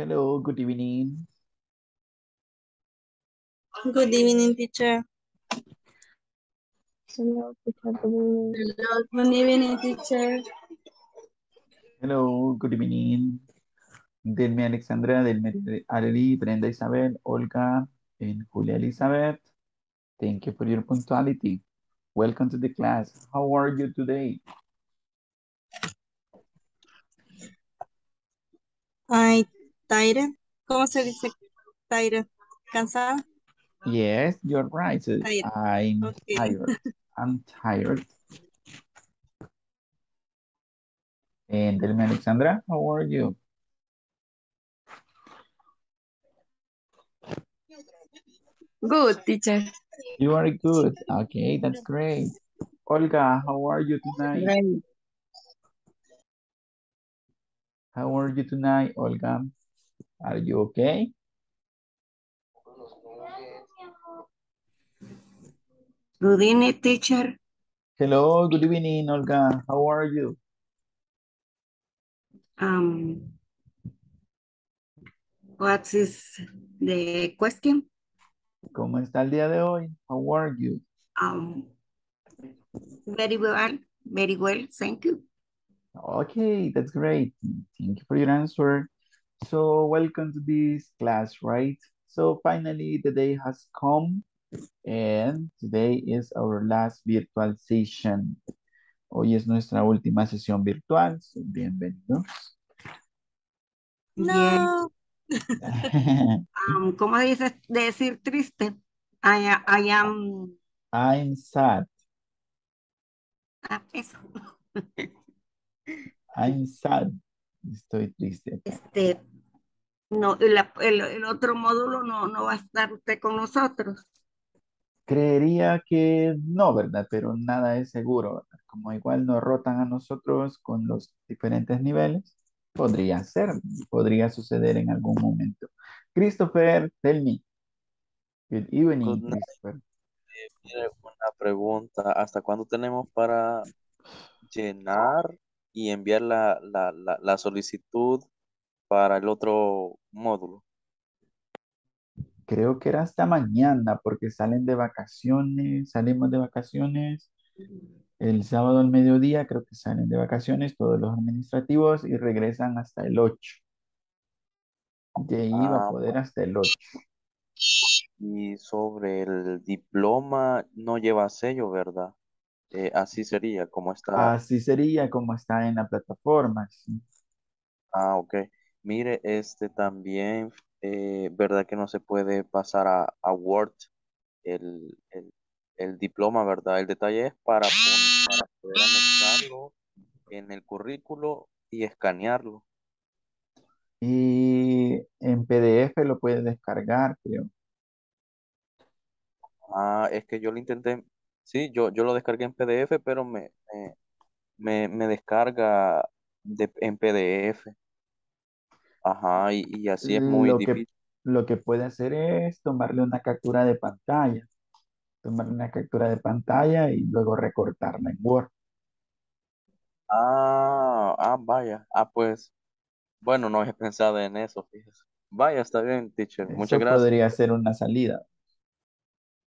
Hello, good evening. Good evening, teacher. Hello, teacher. Good evening. Hello, good evening, teacher. Hello, good evening. Delmi Alexandra, Delmi Arely, Brenda Isabel, Olga, and Julia Elizabeth. Thank you for your punctuality. Welcome to the class. How are you today? I tired. ¿Cómo se dice tired? ¿Cansada? Yes, you're right. Tired. I'm Okay. tired. I'm tired. And Delmi Alexandra, how are you? Good, teacher. You are good. Okay, that's great. Olga, how are you tonight? Great. How are you tonight, Olga? Are you okay? Good evening, teacher. Hello, good evening, Olga. How are you? Um, what is the question? ¿Cómo está el día de hoy? How are you? Um, very well, very well, thank you. Okay, that's great. Thank you for your answer. So welcome to this class, right? So finally the day has come and today is our last virtual session. Hoy es nuestra última sesión virtual. So, bienvenidos. No. Um, ¿Cómo dices decir triste? I, I am, I'm sad. ah, eso. I'm sad. Estoy triste. Este, no, el, el- el otro módulo no, no va a estar usted con nosotros. Creería que no, ¿verdad? Pero nada es seguro, ¿verdad? Como igual nos rotan a nosotros con los diferentes niveles, podría ser, podría suceder en algún momento. Christopher, tell me. Good evening, Good. Christopher. Mire, una pregunta, ¿hasta cuándo tenemos para llenar y enviar la, la, la, la solicitud para el otro módulo? Creo que era hasta mañana porque salen de vacaciones, salimos de vacaciones el sábado al mediodía, creo que salen de vacaciones todos los administrativos y regresan hasta el 8. De ahí va a Ah, poder hasta el 8. Y sobre el diploma no lleva sello, ¿verdad? Eh, así sería, como está. Así sería como está en la plataforma. sí. Ah, ok. Mire, este también, eh, ¿verdad que no se puede pasar a, a Word el, el, el diploma, ¿verdad? El detalle es para, para poder anexarlo en el currículo y escanearlo. Y en PDF lo puedes descargar, creo. Ah, es que yo lo intenté, sí, yo, yo lo descargué en PDF, pero me, me, me, me descarga de, en PDF. Ajá, y, y así es muy Lo que, difícil. lo que puede hacer es tomarle una captura de pantalla. Tomarle una captura de pantalla y luego recortarla en Word. Ah, ah, vaya. Ah, pues, bueno, no he pensado en eso, fíjese. Vaya, está bien, teacher. Muchas Eso gracias. podría ser una salida.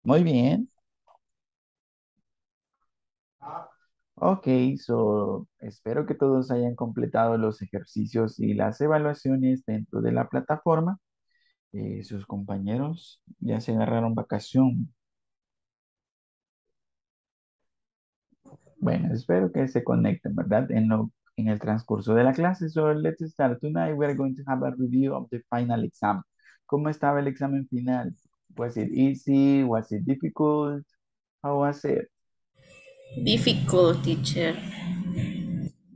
Muy bien. Ok, so espero que todos hayan completado los ejercicios y las evaluaciones dentro de la plataforma. Eh, sus compañeros ya se agarraron vacación. Bueno, espero que se conecten, ¿verdad? En, el transcurso de la clase. So let's start. Tonight we are going to have a review of the final exam. ¿Cómo estaba el examen final? Was it easy? Was it difficult? How was it? Difficult, teacher.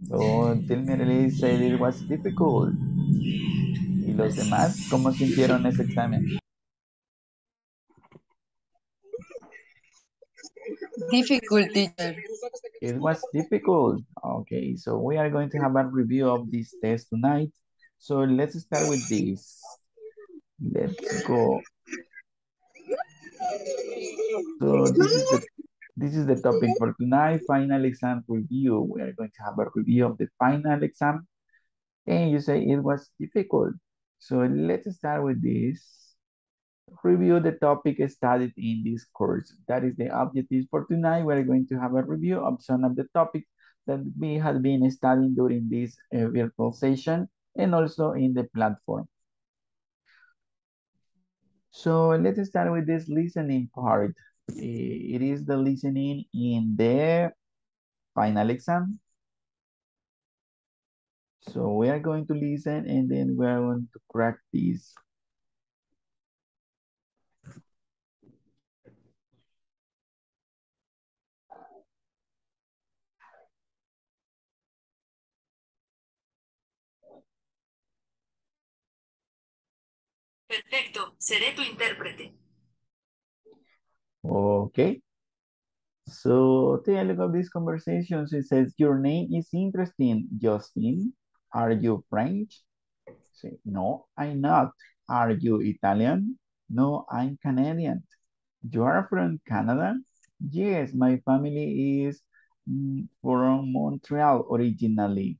So tell me really said it was difficult. ¿Y los demás cómo sintieron ese examen? Difficult, teacher. It was difficult. Okay, so we are going to have a review of this test tonight. So let's start with this. Let's go. So this is the this is the topic for tonight, final exam review. We are going to have a review of the final exam. And you say it was difficult. So let's start with this. Review the topic studied in this course. That is the objective for tonight. We're going to have a review of some of the topics that we have been studying during this uh, virtual session and also in the platform. So let's start with this listening part. Eh, it is the listening in the final exam. So we are going to listen and then we are going to practice. Perfecto, seré tu intérprete. Okay. So take a look at these conversations. It says, your name is interesting, Justin. Are you French? Say, no, I'm not. Are you Italian? No, I'm Canadian. You are from Canada? Yes, my family is mm, from Montreal originally.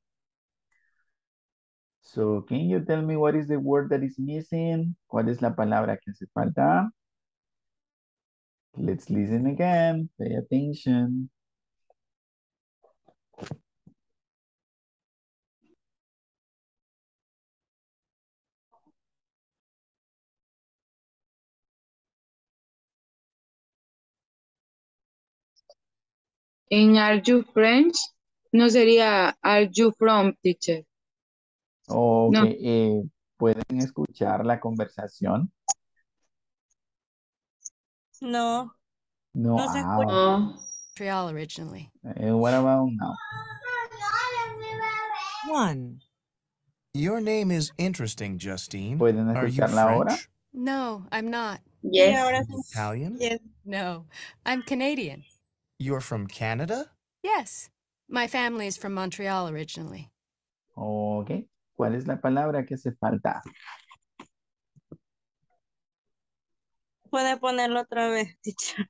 So, can you tell me what is the word that is missing? ¿Cuál es la palabra que hace falta? Let's listen again. Pay attention. En Are You French? No sería Are You From, teacher. Ok, No. eh, ¿pueden escuchar la conversación? No, No, No se ah. Montreal originally. eh, what about now? One. Your name is interesting, Justine. ¿Pueden Are you escucharla ahora? French? No, I'm not. sí, yes. Italian? Yes. No, I'm Canadian. You're from Canada? Yes, my family is from Montreal originally. Ok, ¿cuál es la palabra que hace falta? Puede ponerlo otra vez, teacher.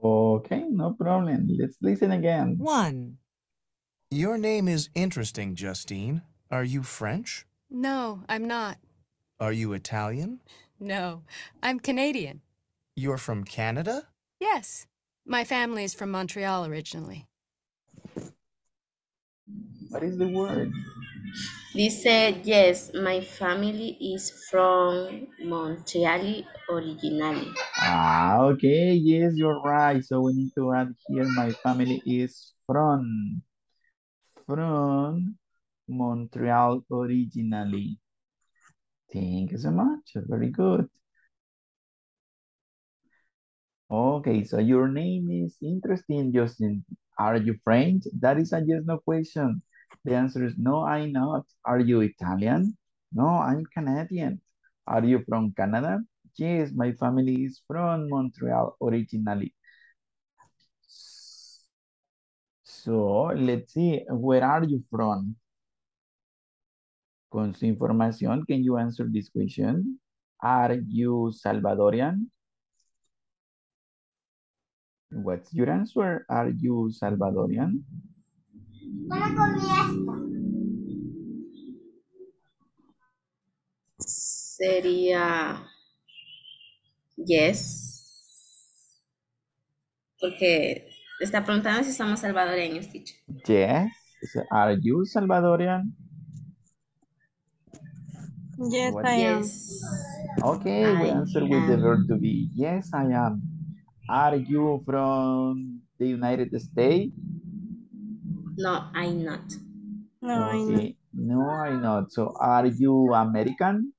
Ok, no problem. Let's listen again. One. Your name is interesting, Justine. Are you French? No, I'm not. Are you Italian? No, I'm Canadian. You're from Canada? Yes, my family is from Montreal originally. What is the word? Dice, yes, my family is from Montreal originally. Ah, okay, yes, you're right. So we need to add here, my family is from, from Montreal originally. Thank you so much. Very good. Okay, so your name is interesting, Justin. Are you French? That is a yes, no question. The answer is no, I'm not. Are you Italian? No, I'm Canadian. Are you from Canada? Yes, my family is from Montreal originally. So, let's see, where are you from? Con su información, can you answer this question? Are you Salvadorian? What's your answer? Are you Salvadorian? Sería, yes. Porque está preguntando si somos salvadoreños, teacher. Yes. Are you Salvadorian? Yes, What- I am. Okay, we answer with the verb to be. Yes, I am. Are you from the United States? No, I'm not. No, I know. Okay. No, I'm not. So, are you American?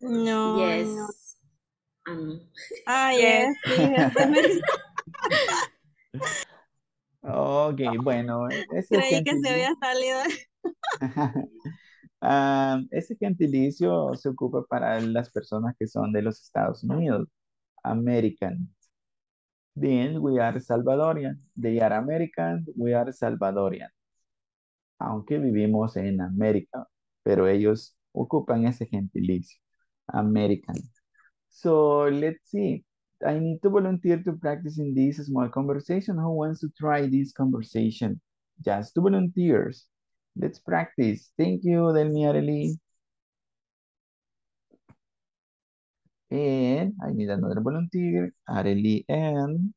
No, Yes. Um, Ah, yes. Ok, bueno, ese Creí que se había salido. Ah, ese gentilicio se ocupa para las personas que son de los Estados Unidos. American. Then we are Salvadorian. They are American, we are Salvadorian. Aunque vivimos en América, pero ellos ocupan ese gentilicio. American. So let's see. I need to volunteer to practice in this small conversation. Who wants to try this conversation? Just two volunteers. Let's practice. Thank you, Delmi Arely. And I need another volunteer, Arely and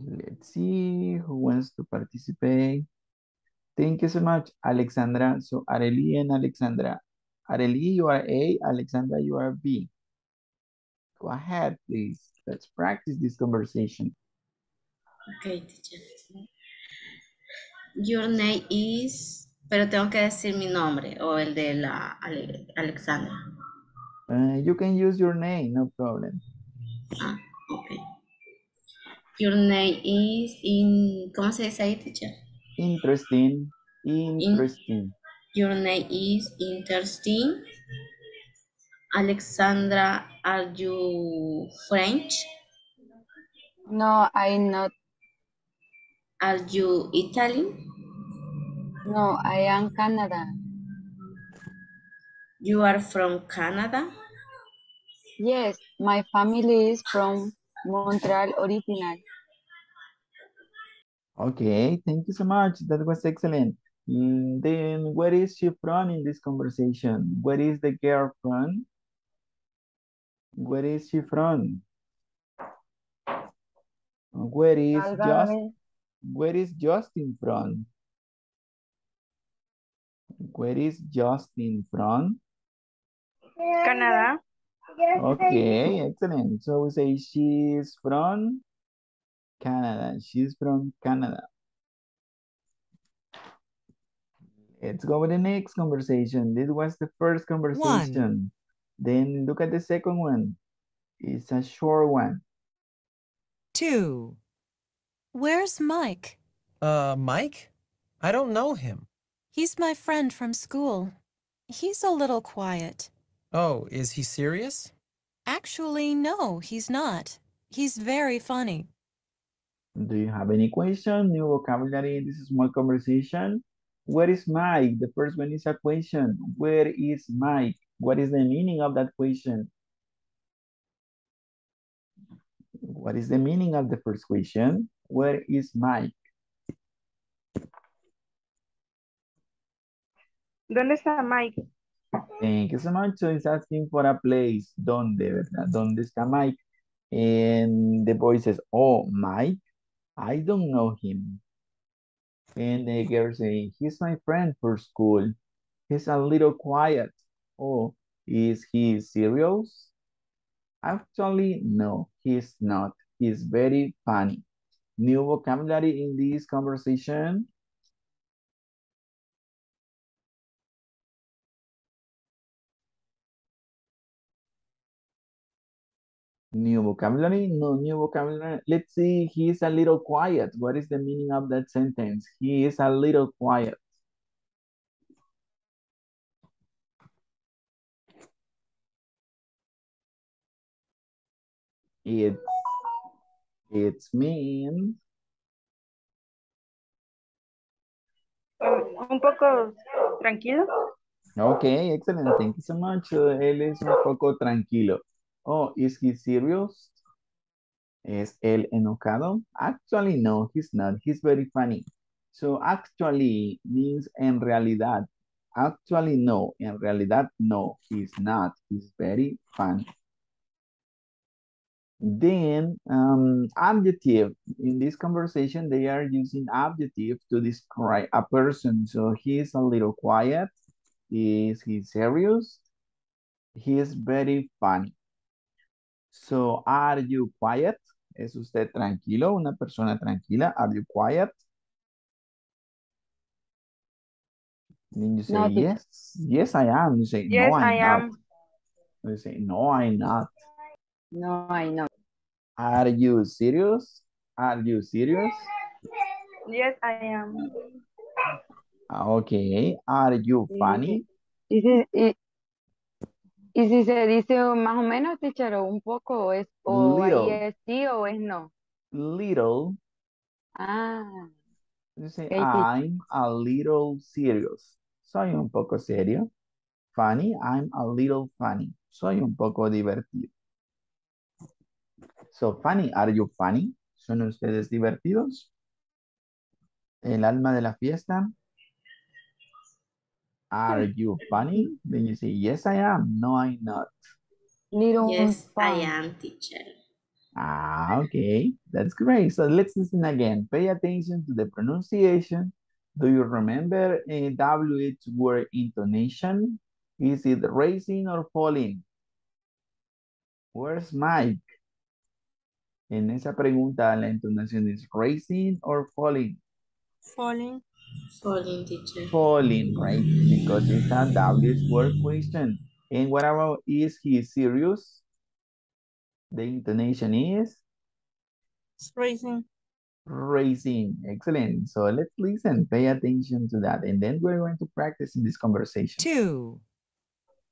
let's see who wants to participate. Thank you so much, Alexandra. So Arely and Alexandra. Arely, you are A, Alexandra, you are B. Go ahead, please. Let's practice this conversation. Okay, teacher. Your name is, pero tengo que decir mi nombre o el de la Ale- Alexandra. Uh, you can use your name, no problem. Ah, okay. Your name is in, ¿cómo se dice ahí, teacher? Interesting, interesting. Your name is interesting. Alexandra, are you French? No, I am not. Are you Italian? No, I am Canada. You are from Canada? Yes, my family is from Montreal original. Okay, thank you so much. That was excellent. Mm, then where is she from in this conversation? Where is the girl from? Where is she from? Where is just Válgame. where is Justin from? Where is Justin from? Canadá. Okay, excellent. So we say she's from Canada. She's from Canada. Let's go with the next conversation. This was the first conversation. One. Then look at the second one. It's a short one. Two. Where's Mike? Uh, Mike? I don't know him. He's my friend from school. He's a little quiet. Oh, is he serious? Actually, no, he's not. He's very funny. Do you have any question, new vocabulary in this small conversation? Where is Mike? The first one is a question. Where is Mike? What is the meaning of that question? What is the meaning of the first question? Where is Mike? ¿Dónde está Mike? Eh, Thank you so much. So he's asking for a place. ¿Dónde, verdad? ¿Dónde está Mike? And the boy says, oh, Mike, I don't know him. And the girl say, he's my friend for school. He's a little quiet. Oh, is he serious? Actually, no, he's not. He's very funny. New vocabulary in this conversation. New vocabulary? No new vocabulary. Let's see. He is a little quiet. What is the meaning of that sentence? He is a little quiet. It's, it's mean Un un poco tranquilo. Okay, excellent. Thank you so much. Él es un poco tranquilo. Oh, is he serious? Is él enojado? Actually, no, he's not. He's very funny. So, actually means en realidad. Actually, no. En realidad, no, he's not. He's very funny. Then, um, adjective. In this conversation, they are using adjective to describe a person. So, he's a little quiet. Is he serious? He is very funny. So, are you quiet? ¿Es usted tranquilo? Una persona tranquila. Are you quiet? Then you say, No, yes, yes, I am. You say, Yes, no, I'm I not. am. You say, no, I'm not. No, I know. Are you serious? Are you serious? Yes, I am. Ah, Okay. Are you funny? ¿Y si, y, si se dice más o menos, teacher, o un poco, o es, o ahí es sí o es no? Little. Ah, teacher. I'm a little serious. Soy un poco serio. Funny, I'm a little funny. Soy un poco divertido. So, funny, are you funny? ¿Son ustedes divertidos? El alma de la fiesta. Are you funny? Then you say, yes, I am. No, I'm not. Need un Yes, I am, teacher. Ah, okay. That's great. So let's listen again. Pay attention to the pronunciation. Do you remember a WH word intonation? Is it raising or falling? Where's Mike? En esa pregunta, la entonación es raising or falling? Falling. Falling, teacher. Falling, right? Because it's a WH word question. And what about is he serious? The intonation is Raising. raising. Excellent. So let's listen, pay attention to that. And then we're going to practice in this conversation. 2.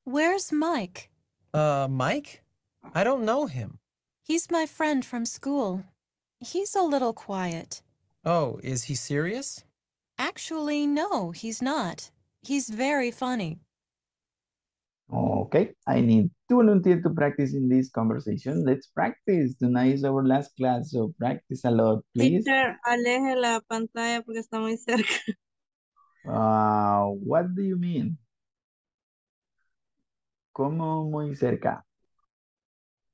Where's Mike? Uh, Mike? I don't know him. He's my friend from school. He's a little quiet. Oh, is he serious? Actually, no, he's not. He's very funny. Okay, I need two volunteers to practice in this conversation. Let's practice. Tonight is our last class, so practice a lot, please. Teacher, aleje la pantalla porque está muy cerca. Uh, what do you mean? ¿Cómo muy cerca?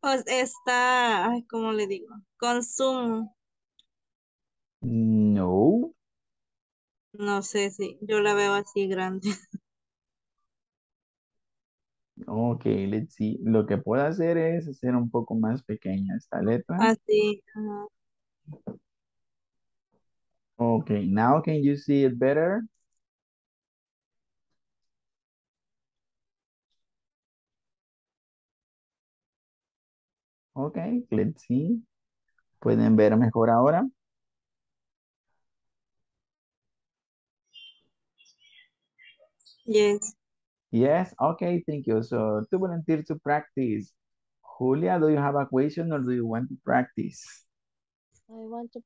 Pues está, ay, ¿cómo le digo? Con Zoom. No. No sé si yo la veo así grande. Ok, let's see. Lo que puedo hacer es hacer un poco más pequeña esta letra. Así. ajá. Okay, now can you see it better? Okay, let's see. ¿Pueden ver mejor ahora? Yes. Yes, okay, thank you. So, to volunteer to practice. Julia, do you have a question or do you want to practice? I want to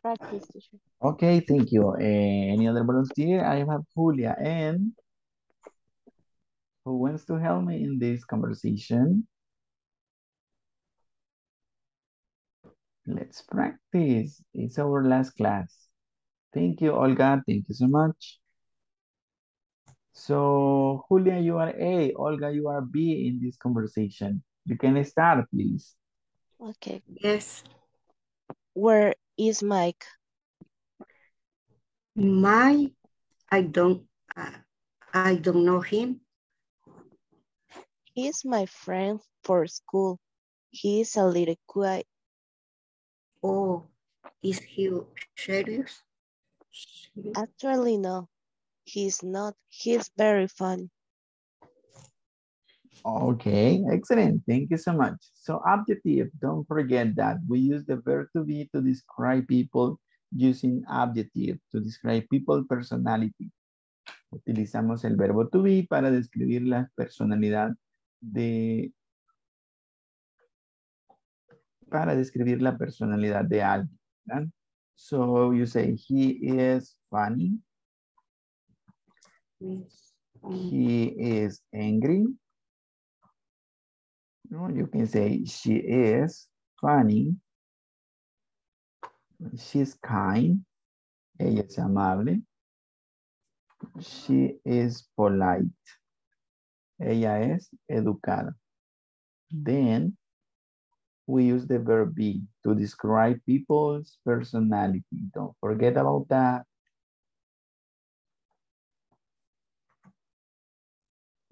practice. teacher. Okay, thank you. Eh, any other volunteer? I have Julia and who wants to help me in this conversation? Let's practice. It's our last class. Thank you, Olga. Thank you so much. So, Julia, you are A. Olga, you are B in this conversation. You can start, please. Okay. Yes. Where is Mike? My, I don't, uh, I don't know him. He's my friend for school. He's a little quiet. Oh, is he serious? Serious? Actually, no. He's not. He's very funny. Okay, excellent. Thank you so much. So adjective, don't forget that we use the verb to be to describe people using adjective, to describe people personality. Utilizamos el verbo to be para describir la personalidad de para describir la personalidad de alguien. So you say he is funny. He is angry. No, you can say she is funny. She's kind. Ella es amable. She is polite. Ella es educada. Then we use the verb be to describe people's personality. Don't forget about that.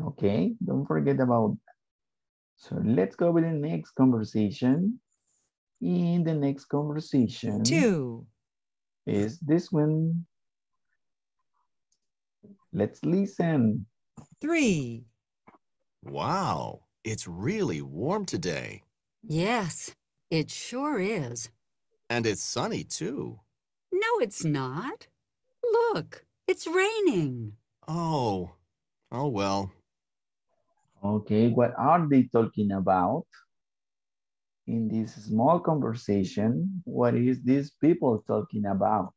Okay, don't forget about that. So let's go with the next conversation. In the next conversation 2. is this one. Let's listen. 3. Wow, it's really warm today. Yes, it sure is. And it's sunny too. No, it's not. Look, it's raining. Oh, oh well. Okay, what are they talking about? In this small conversation, what is these people talking about?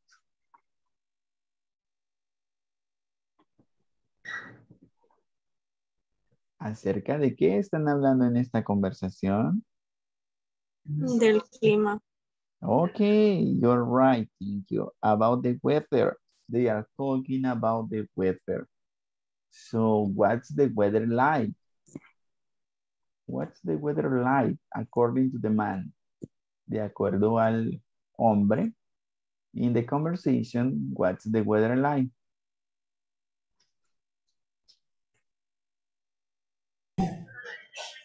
¿Acerca de qué están hablando en esta conversación? Del clima. Okay, you're right. Thank you. About the weather. They are talking about the weather. So what's the weather like? What's the weather like according to the man? De acuerdo al hombre. In the conversation, what's the weather like?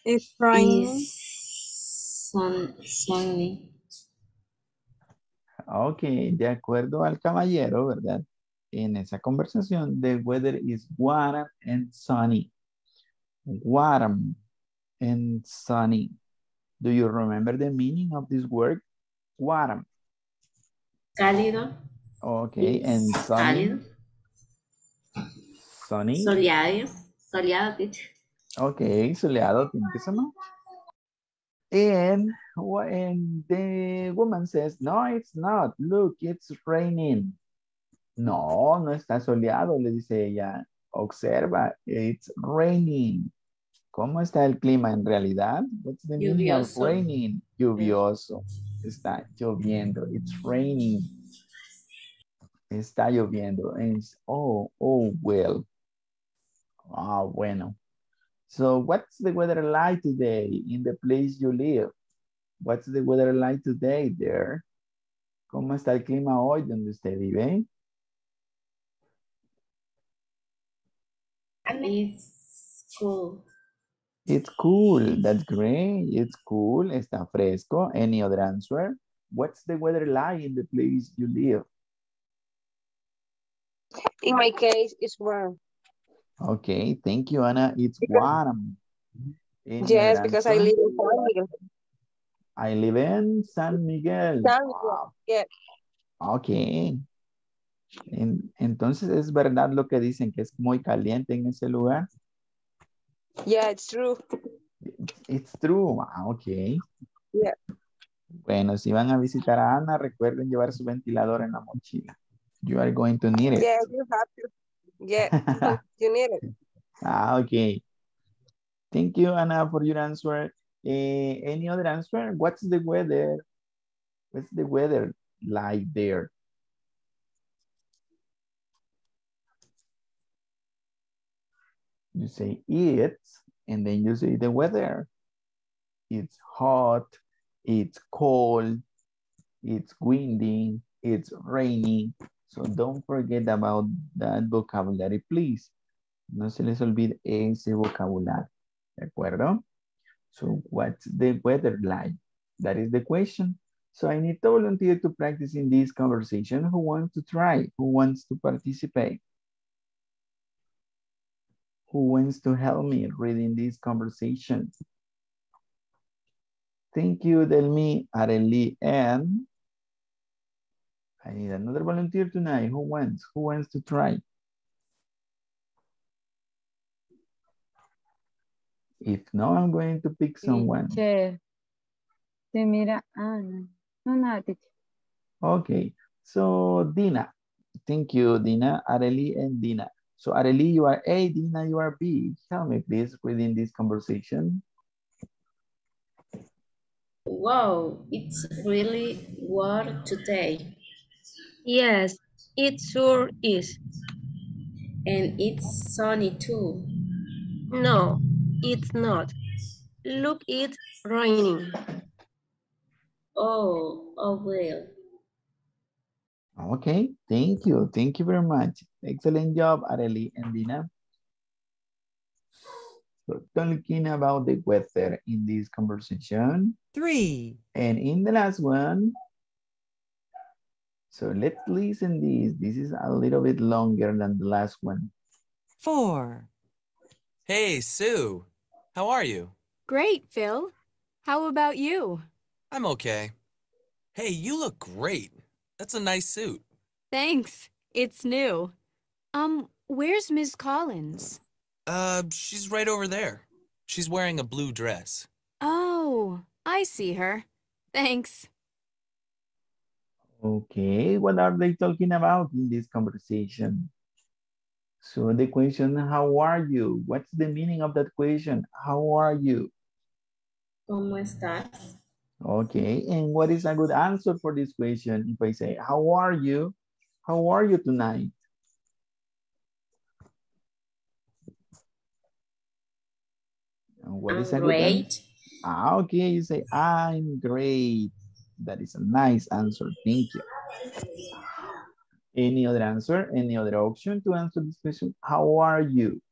It's raining. Sun, sunny. Ok, de acuerdo al caballero, ¿verdad? En esa conversación, the weather is warm and sunny. Warm and sunny. Do you remember the meaning of this word? Warm. Cálido. Okay, and sunny. Cálido. Sunny. Soleado. Soleado, teacher. Okay, soleado, thank you so much. And, and the woman says, no, it's not. Look, it's raining. No, no está soleado, le dice ella. Observa, it's raining. ¿Cómo está el clima en realidad? What's the meaning of Lluvioso. raining? Lluvioso. Está lloviendo. It's raining. Está lloviendo. It's, oh, oh, well. Ah, bueno. So what's the weather like today in the place you live? What's the weather like today there? ¿Cómo está el clima hoy donde usted vive? It's cool. It's cool. That's great. It's cool. Está fresco. Any other answer? What's the weather like in the place you live? In my case, it's warm. Okay, thank you, Anna. It's warm. Any Yes, because I live in San Miguel. I live in San Miguel. San Miguel. Yeah. Ok. En- entonces, ¿es verdad lo que dicen que es muy caliente en ese lugar? Yeah, it's true. It's true. Ah, ok. Yeah. Bueno, si van a visitar a Ana, recuerden llevar su ventilador en la mochila. You are going to need it. Yeah, you have to. Yeah, you need it. Ah, okay. Thank you, Anna, for your answer. Eh, any other answer? What's the weather? What's the weather like there? You say it, and then you say the weather. It's hot, it's cold, it's windy, it's rainy. So don't forget about that vocabulary, please. No se les olvide ese vocabulario. ¿De acuerdo? So what's the weather like? That is the question. So I need to volunteer to practice in this conversation. Who wants to try? Who wants to participate? Who wants to help me reading this conversation? Thank you, Delmi, Areli, and I need another volunteer tonight. Who wants? Who wants to try? If no, I'm going to pick someone. Teacher. Mira, ah, no. No, teacher. Okay, so Dina. Thank you, Dina, Areli, and Dina. So Areli, you are A, Dina, you are B. Help me, please, within this conversation. Wow, it's really warm today. Yes, it sure is. And it's sunny too. No, it's not. Look, it's raining. Oh, oh well. Okay, thank you. Thank you very much. Excellent job, Areli and Dina. So talking about the weather in this conversation. Three. And in the last one, so let's listen this. This is a little bit longer than the last one. Four. Hey, Sue. How are you? Great, Phil. How about you? I'm okay. Hey, you look great. That's a nice suit. Thanks. It's new. Um, where's Ms. Collins? Uh, she's right over there. She's wearing a blue dress. Oh, I see her. Thanks. Okay, what are they talking about in this conversation? So the question, how are you? What's the meaning of that question? How are you? ¿Cómo estás? Okay, and what is a good answer for this question? If I say, how are you? How are you tonight? What I'm is a good answer? great. Ah, okay, you say, I'm great. That is a nice answer. Thank you. Any other answer? Any other option to answer this question? How are you?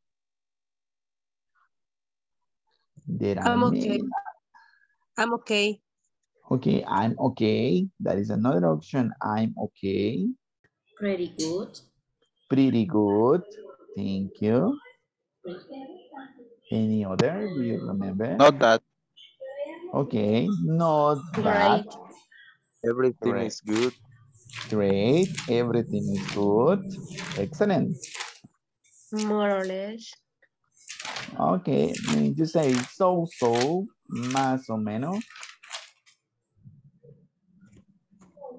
There I'm okay. I'm okay. Okay, I'm okay. That is another option. I'm okay. Pretty good. Pretty good. Thank you. Any other? Do you remember? Not that. Okay, not that. Everything Great. is good. Great. Everything is good. Excellent. More or less. Okay, mean to say so-so, más o menos.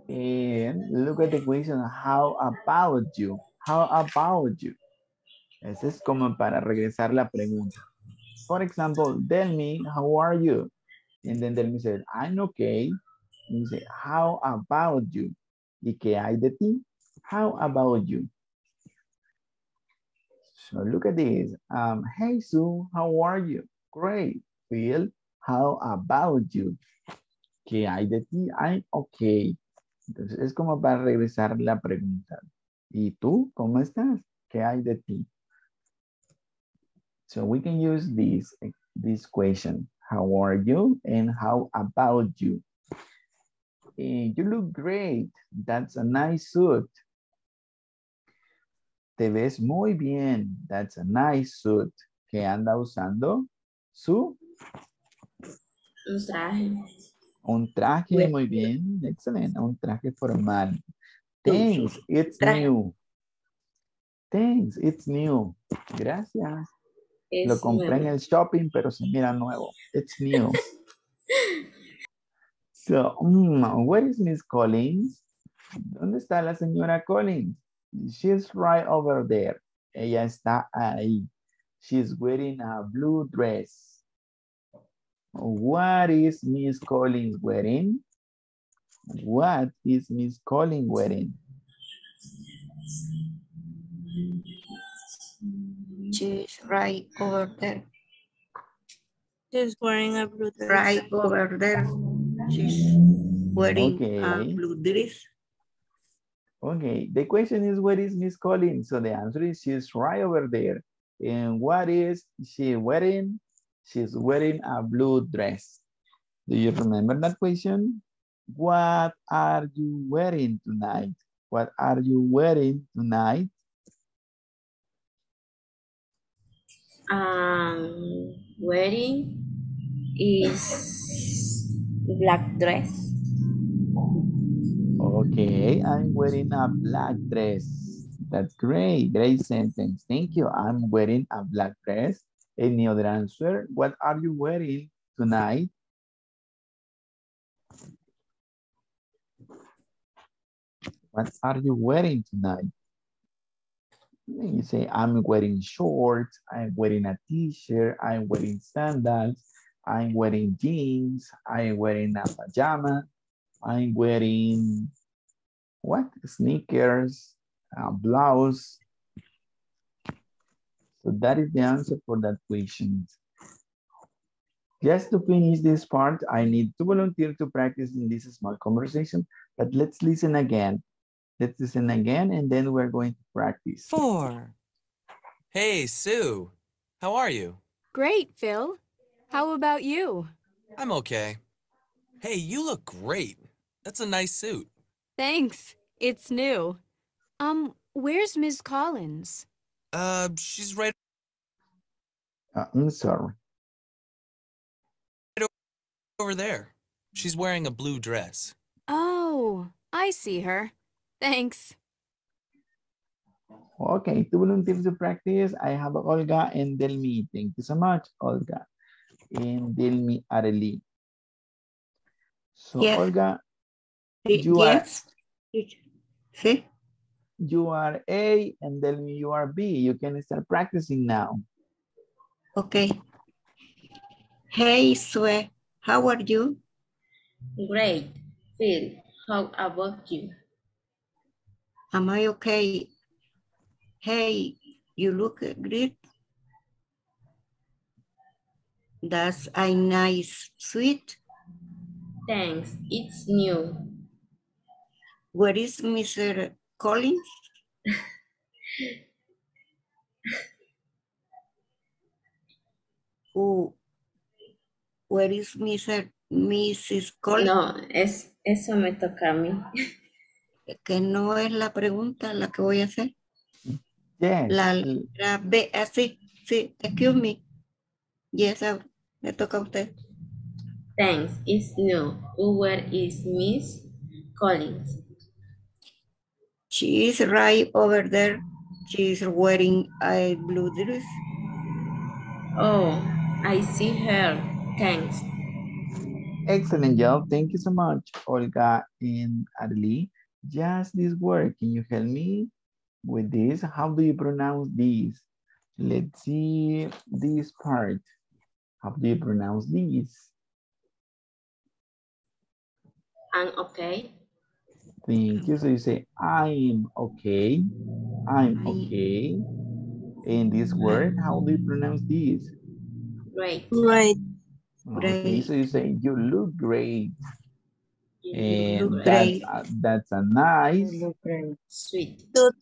And look at the question, how about you? How about you? Ese es como para regresar la pregunta. For example, tell me, how are you? And then tell me said, I'm okay. And say, how about you? ¿Y qué hay de ti? How about you? So look at this. Um, hey Sue, how are you? Great. Phil, how about you? ¿Qué hay de ti? I'm okay. Entonces es como para regresar la pregunta. ¿Y tú cómo estás? ¿Qué hay de ti? So we can use this, this question. How are you? And how about you? Eh, you look great. That's a nice suit. Te ves muy bien. That's a nice suit. ¿Qué anda usando? Su, Un. Un traje, muy bien. Excelente. Un traje formal. Thanks, it's new. Thanks, it's new. Gracias. Lo compré en el shopping, pero se mira nuevo. It's new. So, mm, where is Miss Collins? ¿Dónde está la señora Collins? She's right over there. Ella está ahí. She's wearing a blue dress. What is Miss Collins wearing? What is Miss Collins wearing? She's right over there. She's wearing a blue dress. Right over there. She's wearing a Okay. blue dress. Okay, the question is, where is Miss Collins? So the answer is she's right over there. And what is she wearing? She's wearing a blue dress. Do you remember that question? What are you wearing tonight? What are you wearing tonight? Um, wearing is black dress. Okay, I'm wearing a black dress. That's great, great sentence. Thank you. I'm wearing a black dress. Any other answer? What are you wearing tonight? What are you wearing tonight? You say, I'm wearing shorts, I'm wearing a t-shirt, I'm wearing sandals, I'm wearing jeans, I'm wearing a pajama, I'm wearing what? Sneakers, a blouse. So that is the answer for that question. Just to finish this part, I need to volunteer to practice in this small conversation, but let's listen again. Let's listen again, and then we're going to practice. Four. Hey, Sue. How are you? Great, Phil. How about you? I'm okay. Hey, you look great. That's a nice suit. Thanks. It's new. Um, where's Miss Collins? Uh, she's right Uh, I'm sorry. over there. She's wearing a blue dress. Oh, I see her. Thanks. Okay, to volunteer to practice, I have Olga and Delmi. Thank you so much, Olga. And Delmi Areli. So, Yes. Olga, Y- you are Yes. Sí. You are A and Delmi you are B. You can start practicing now. Okay. Hey, Sue. How are you? Great. Phil, how about you? Am I okay? Hey, you look great. That's a nice suit. Thanks, it's new. Where is Mr. Collins? Who, where is Mr. Mrs. Collins? No, es, eso me toca a mí. Que no es la pregunta la que voy a hacer. Yes. La l- letra B, así, sí, excuse me. Yes, ah, me toca a usted. Thanks, it's new. Where is Miss Collins? She is right over there. She is wearing a blue dress. Oh, I see her. Thanks. Excellent job. Thank you so much, Olga and Adli. Just this word. Can you help me with this? How do you pronounce this? Let's see this part. How do you pronounce this? I'm okay. Thank you. So you say, I'm okay. I'm I- okay. And this word, how do you pronounce this? Great. Right. Okay, Great. so you say, you look great. You And look that's great. a, that's a nice Sweet. Suit.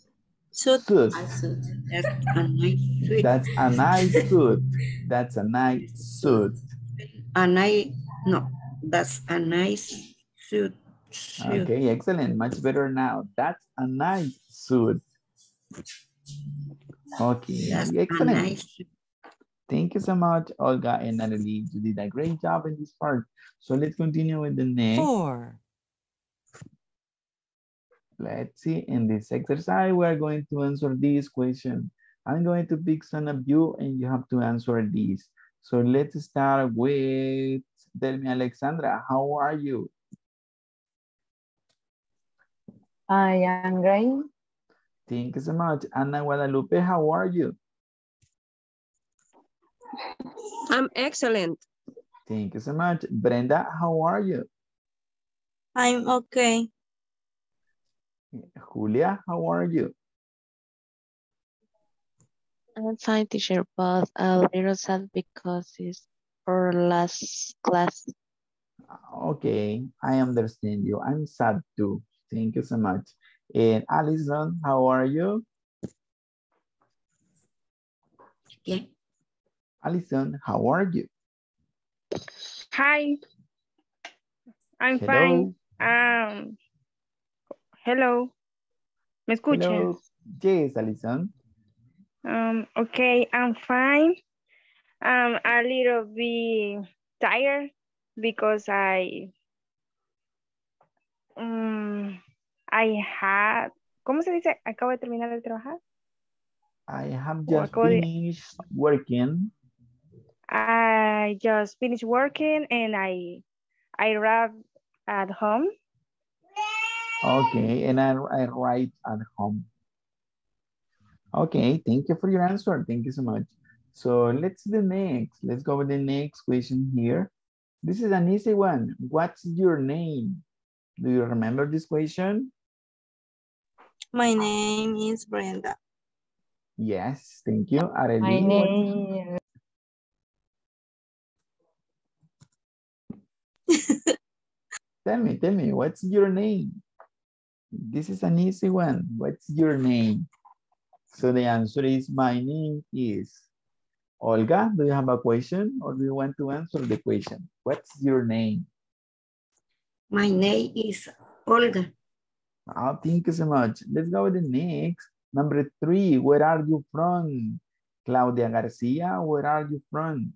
Suit. suit. A suit. That's a nice suit. That's a nice suit. That's a nice suit. A nice, no, that's a nice suit. Okay, excellent. Much better now. That's a nice suit. Okay, That's excellent. nice. Thank you so much, Olga and Natalie. You did a great job in this part. So let's continue with the next. Four. Let's see. In this exercise, we are going to answer this question. I'm going to pick some of you and you have to answer this. So let's start with Tell me, Alexandra. How are you? I am great. Thank you so much. Ana Guadalupe, how are you? I'm excellent. Thank you so much. Brenda, how are you? I'm okay. Julia, how are you? I'm fine, teacher, but a little sad because it's for last class. Okay, I understand you. I'm sad too. Thank you so much. And Alison, how are you? Yeah. Alison, how are you? Hi. I'm Hello. fine. Um, hello. ¿Me escuchas? Hello. Yes, Alison. Um, okay, I'm fine. I'm a little bit tired because I um, I had, ¿cómo se dice? Acabo de terminar de trabajar. I have just acabo de- finished working. I just finished working and I I arrived at home. Okay, and I, I write at home. Okay, thank you for your answer. Thank you so much. So let's do the next. Let's go with the next question here. This is an easy one. What's your name? Do you remember this question? My name is Brenda. Yes, thank you. My Arely, what- name, Tell me, tell me, what's your name? This is an easy one. What's your name? So the answer is my name is. Olga, do you have a question or do you want to answer the question? What's your name? My name is Olga. Oh, thank you so much. Let's go with the next. Number three, where are you from? Claudia Garcia, where are you from?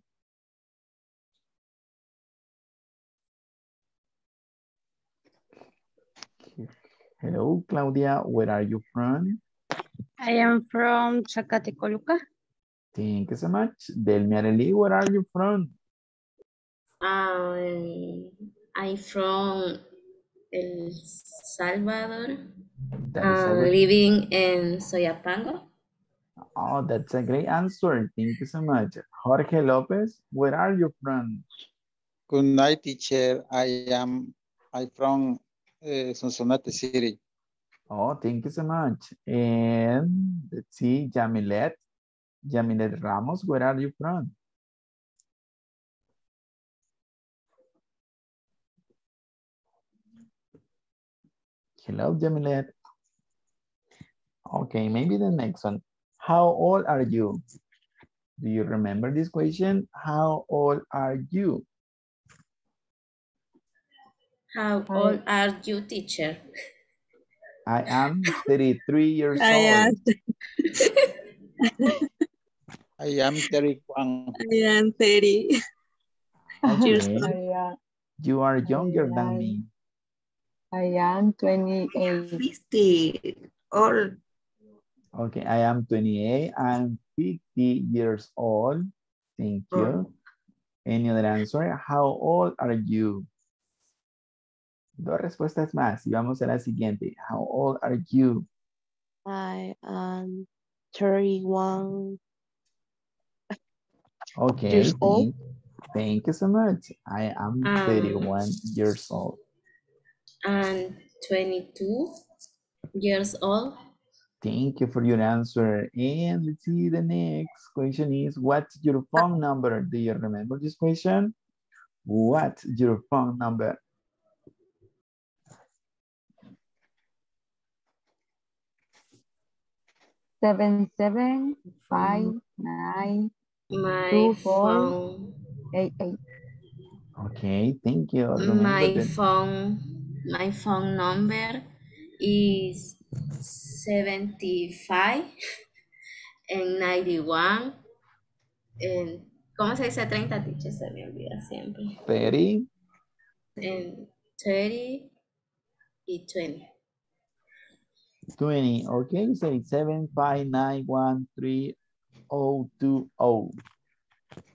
Hello, Claudia, where are you from? I am from Zacatecoluca. Thank you so much. Delmi Arely, where are you from? Um, I'm from El Salvador. That is a I'm great- living in Soyapango. Oh, that's a great answer. Thank you so much. Jorge Lopez, where are you from? Good night, teacher. I am I from uh, Sonsonate City. Oh, thank you so much. And let's see, Jamilet. Jamilet Ramos, where are you from? Hello, Jamilet. Okay, maybe the next one. How old are you? Do you remember this question? How old are you? How old are you, teacher? I am 33 years I old. I am 31. I am 30. years Okay. old. You are younger than me. I am 28. 50 old. Okay, I am 28. I'm 50 years old. Thank you. Any other answer? How old are you? Dos respuestas más y vamos a la siguiente. How old are you? I am 31 Okay, Years old. thank, thank you so much. I am Um, 31 years old. And 22 years old. Thank you for your answer. And let's see, the next question is, what's your phone number? Do you remember this question? What's your phone number? Seven, seven, mm-hmm. five, nine, My two, four, phone, eight, eight. Okay, thank you. Remember my that- phone, my phone number is 75 and 91 and ¿cómo se dice 30 teacher? Se me olvida siempre. 30, And 30 y 20. 20. Okay, you say 759130020.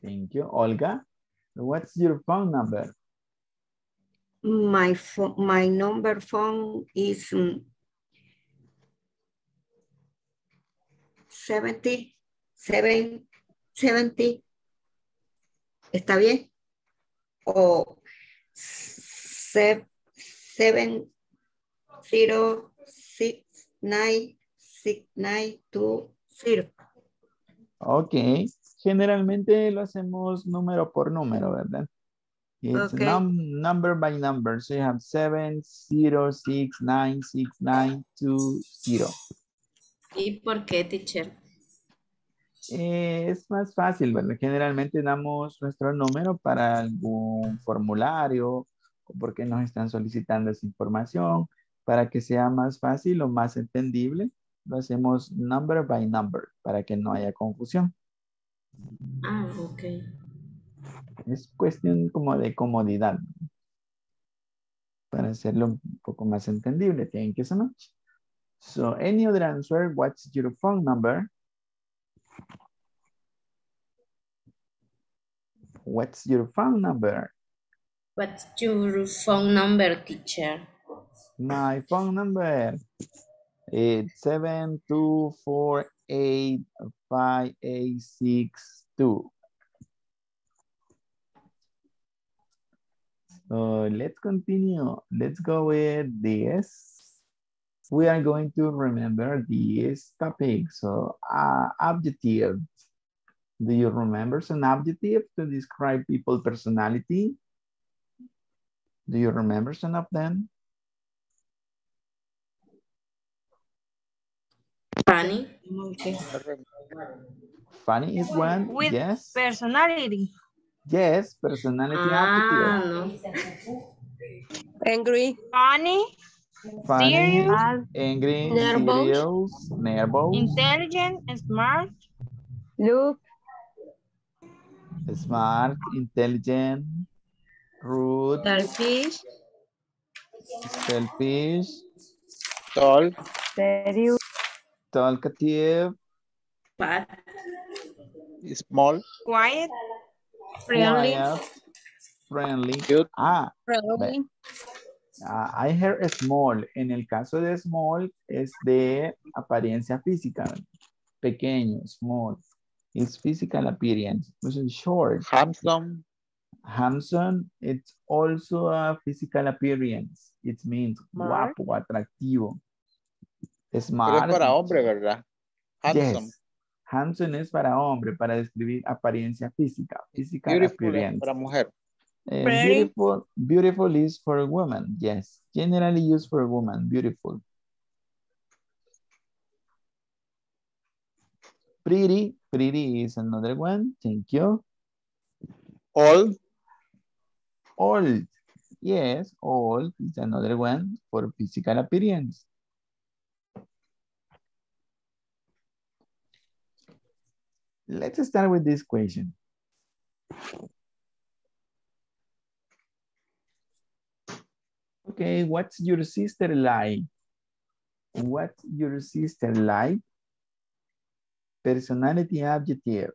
Thank you. Olga, what's your phone number? My my number phone is mm, 70, 7, 70. ¿Está bien? O 7, 0, 6, 9, 6, 9, 2, 0. Ok, generalmente lo hacemos número por número, ¿verdad? It's Okay. num- number by number. So you have seven, zero, six, nine, six, nine, two, zero. ¿Y por qué, teacher? Eh, es más fácil, ¿verdad? Generalmente damos nuestro número para algún formulario o porque nos están solicitando esa información. Para que sea más fácil o más entendible, lo hacemos number by number para que no haya confusión. Ah, ok es cuestión como de comodidad. Para hacerlo un poco más entendible. Thank you so much. So, any other answer? What's your phone number? What's your phone number? What's your phone number, teacher? My phone number. It's 7248586. 2. So let's continue. Let's go with this. We are going to remember this topic. So uh, adjective. Do you remember some adjective to describe people personality? Do you remember some of them? Funny. Okay. Funny is one, With yes. personality. Yes, personality Ah, aptitude. no. Angry. Funny. Funny, serious, angry, Nervous. serious, nervous, Intelligent, smart, Look, smart, intelligent, rude, Selfish. selfish, Tall. serious, talkative, Fat. Small. quiet, Friendly. friendly. Ah, Friendly. ah, I heard small. En el caso de small es de apariencia física. Pequeño, small. It's physical appearance. Which is short. Handsome. Handsome, it's also a physical appearance. It means Smart. guapo, atractivo. Pero es Smart. para hombre, ¿verdad? Handsome. Yes. Handsome es para hombre, para describir apariencia física. Physical Beautiful appearance. para mujer. Eh, beautiful, beautiful is for a woman. Yes, generally used for a woman. Beautiful. Pretty, pretty is another one. Thank you. Old. Old. Yes, old is another one for physical appearance. Let's start with this question. Okay, what's your sister like? What's your sister like? Personality adjective.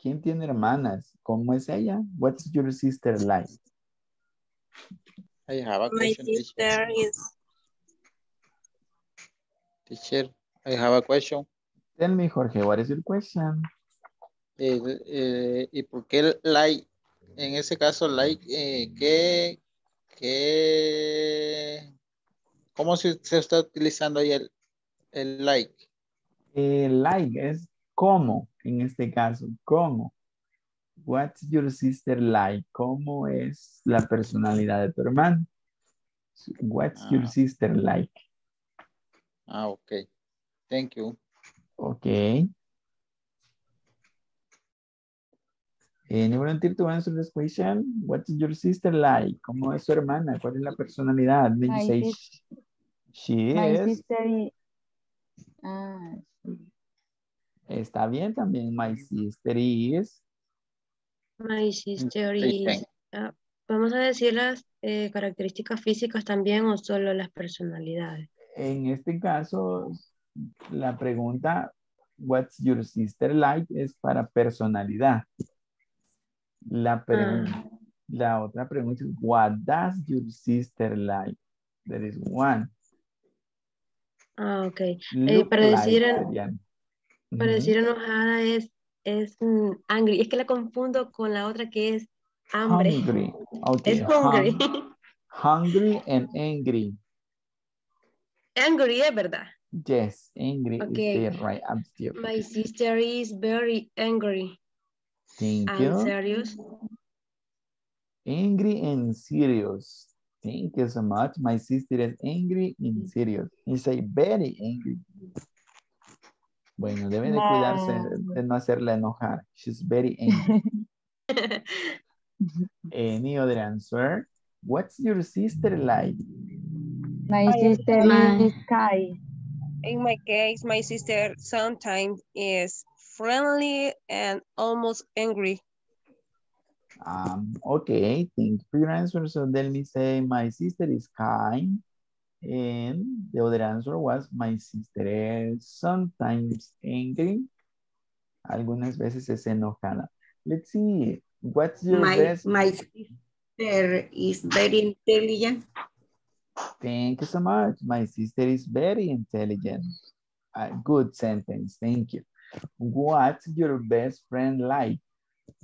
¿Quién tiene hermanas? ¿Cómo es ella? What's your sister like? I have a My question, teacher. sister is Teacher, I have a question. Tell me, Jorge, what is your question? Eh, eh, ¿Y por qué el like? En ese caso, like, eh, ¿qué, qué, cómo se, se está utilizando ahí el, el like? Eh, like es cómo, en este caso, cómo. What's your sister like? ¿Cómo es la personalidad de tu hermano? What's your Ah. sister like? Ah, ok. Thank you. Okay. Any volunteer to answer this question? What's your sister like? ¿Cómo es su hermana? ¿Cuál es la personalidad? Then you My say she My is. sister is, ah, Está bien también. My sister is. My sister is. ah, ¿Vamos a decir las eh, características físicas también o solo las personalidades? En este caso, la pregunta, what's your sister like? Es para personalidad. La, Ah. la otra pregunta es, what does your sister like? There is one. Ah, ok. Eh, para like decir, en- decir enojada es, es mm, angry. Es que la confundo con la otra que es hambre. Hungry. Okay. Es hungry. hung- hungry and angry. angry, es verdad. Yes, angry Okay. is the right adjective. My sister is very angry Thank and you. serious. Angry and serious. Thank you so much. My sister is angry and serious. He say very angry. Bueno, debe de cuidarse de no hacerla enojar. She's very angry. Any other answer? What's your sister like? my sister is Kai. In my case, my sister sometimes is friendly and almost angry. Um, okay, thank you for your answer. So let me say my sister is kind. And the other answer was my sister is sometimes angry. Algunas veces es enojada. Let's see. What's your My, best? my sister is very intelligent. Thank you so much. My sister is very intelligent. A good sentence. Thank you. What's your best friend like?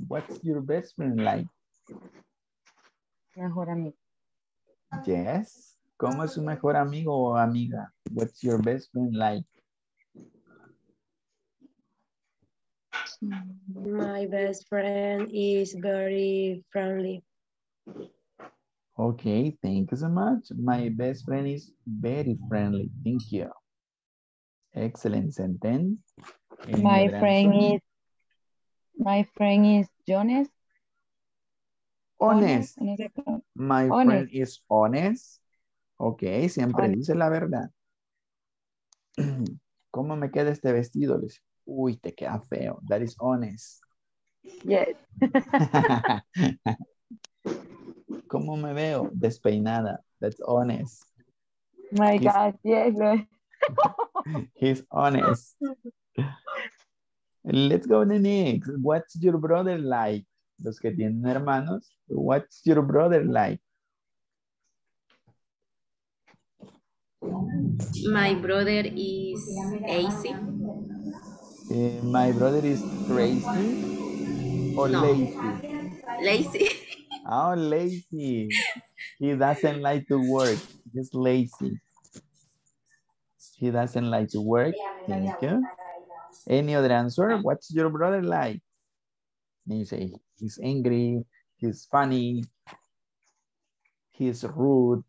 What's your best friend like? Mejor amigo. Yes. ¿Cómo es su mejor amigo o amiga? What's your best friend like? My best friend is very friendly. Okay, thank you so much. My best friend is very friendly. Thank you. Excellent sentence. My friend is, my friend is Jones. honest. My Honest. friend is honest. Ok, siempre Honest. dice la verdad. ¿Cómo me queda este vestido? Uy, te queda feo. That is honest. Yes. ¿Cómo me veo? Despeinada. That's honest. My He's- God, yes. He's honest. Let's go to the next. What's your brother like? Los que tienen hermanos. What's your brother like? My brother is AC. Eh, my brother is crazy or No. lazy? Lazy. Oh, lazy. He doesn't like to work. He's lazy. He doesn't like to work. Thank you. Any other answer? What's your brother like? And you say he's angry, He's funny. He's rude.